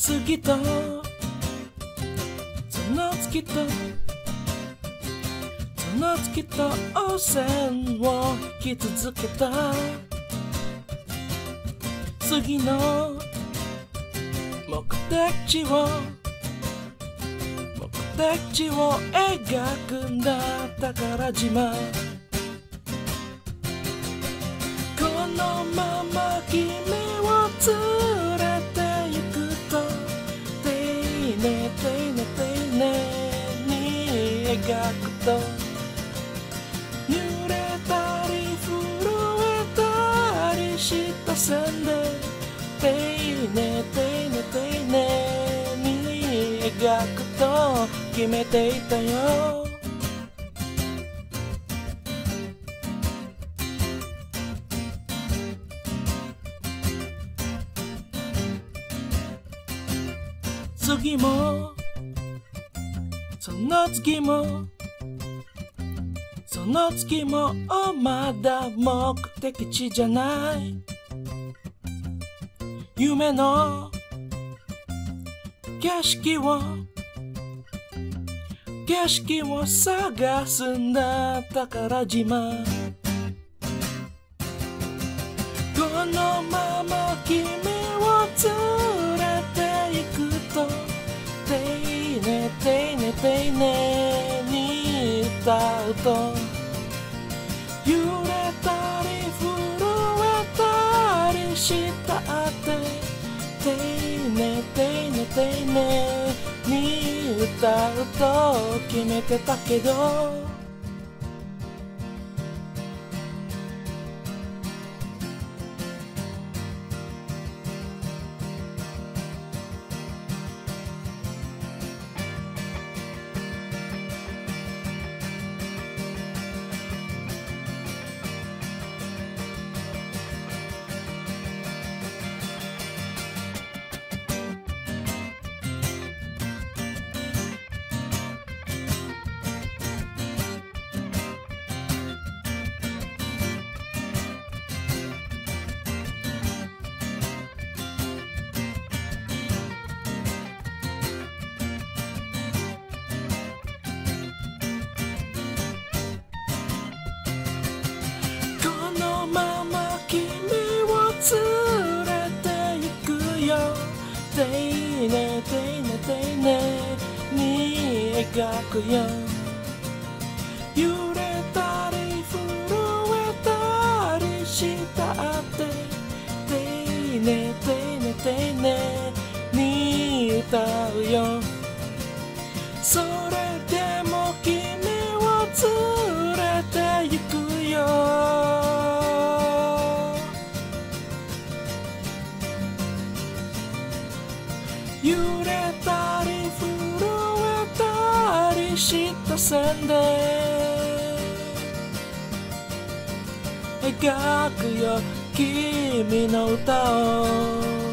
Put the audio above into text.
月とその月とその月と汚染を引き続けた。次の。目的地を。目的地を描くんだ。宝島。描くと。揺れたり震えたりした線で。丁寧丁寧丁寧。に描くと。決めていたよ。次も。その次も。その月もまだ目的地じゃない。夢の景色を景色を探すんだ宝島。このまま君を連れうと揺れたり震えたりしたってていねていねていねに歌うと決めてたけどよ。丁寧丁寧丁寧に描くよ。揺れたり震えたりしたって丁寧丁寧丁寧に歌うよ。揺れたり震えたりした線で。描くよ君の歌を。